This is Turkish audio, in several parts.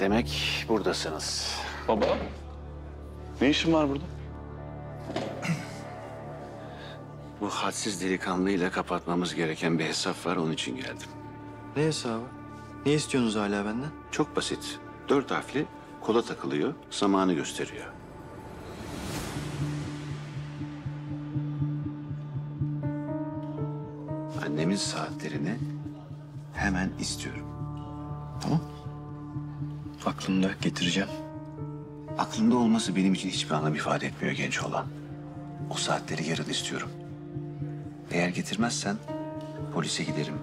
Demek buradasınız. Baba. Ne işin var burada? Bu hadsiz delikanlıyla kapatmamız gereken bir hesap var, onun için geldim. Ne hesabı? Ne istiyorsunuz hala benden? Çok basit. Dört harfli, kola takılıyor, zamanı gösteriyor. Annemin saatlerini hemen istiyorum. Tamam. Aklımda getireceğim. Aklında olması benim için hiçbir anlam ifade etmiyor genç olan. O saatleri yarın istiyorum. Eğer getirmezsen polise giderim.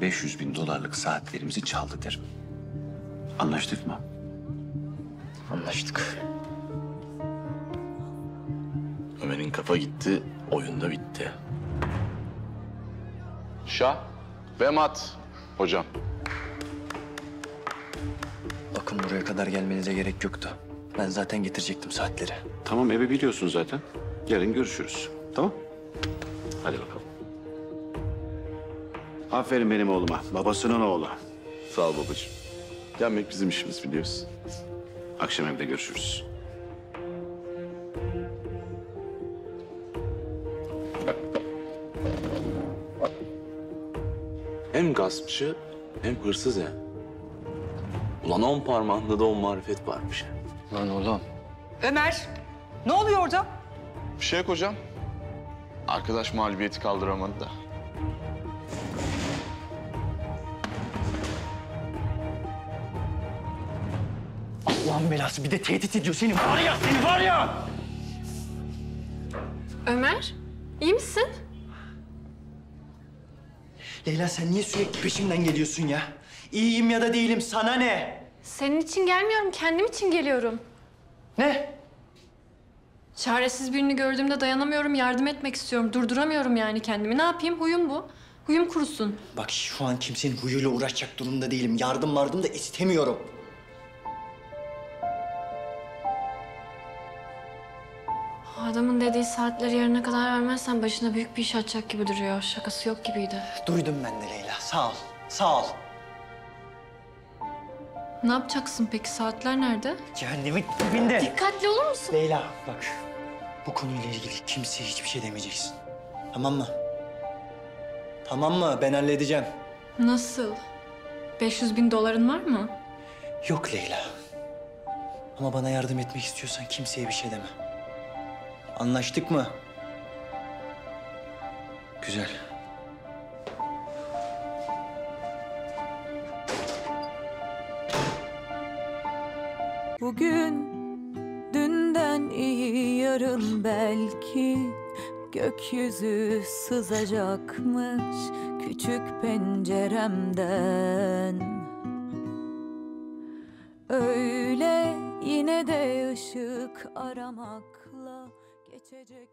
500 bin dolarlık saatlerimizi çaldı derim. Anlaştık mı? Anlaştık. Ömer'in kafa gitti, oyunda bitti. Şah ve mat hocam. Bakın buraya kadar gelmenize gerek yoktu. Ben zaten getirecektim saatleri. Tamam eve biliyorsun zaten. Yarın görüşürüz. Tamam? Hadi bakalım. Aferin benim oğluma. Babasının oğlu. Sağ ol babacığım. Gelmek bizim işimiz biliyorsun. Akşam evde görüşürüz. Hem gaspçı hem hırsız ya. Ulan on parmağında da on marifet varmış. Lan oğlum. Ömer, ne oluyor orada? Bir şey yok hocam. Arkadaş mağlubiyeti kaldıramadı da. Allah'ın belası bir de tehdit ediyor seni. Var ya seni var ya. Ömer, iyi misin? Leyla sen niye sürekli peşimden geliyorsun ya? İyiyim ya da değilim sana ne? Senin için gelmiyorum, kendim için geliyorum. Ne? Çaresiz birini gördüğümde dayanamıyorum, yardım etmek istiyorum. Durduramıyorum yani kendimi. Ne yapayım? Huyum bu. Huyum kurusun. Bak şu an kimsenin huyuyla uğraşacak durumda değilim. Yardım vardım da istemiyorum. Adamın dediği saatleri yarına kadar vermezsen başına büyük bir iş açacak gibi duruyor. Şakası yok gibiydi. Duydum ben de Leyla. Sağ ol. Sağ ol. Ne yapacaksın peki? Saatler nerede? Cehennemin dibinde. Dikkatli olur musun? Leyla bak. Bu konuyla ilgili kimseye hiçbir şey demeyeceksin. Tamam mı? Tamam mı? Ben halledeceğim. Nasıl? 500 bin doların var mı? Yok Leyla. Ama bana yardım etmek istiyorsan kimseye bir şey deme. Anlaştık mı? Güzel. Bugün dünden iyi yarın belki gökyüzü sızacakmış küçük penceremden. Öyle yine de ışık aramakla geçecek.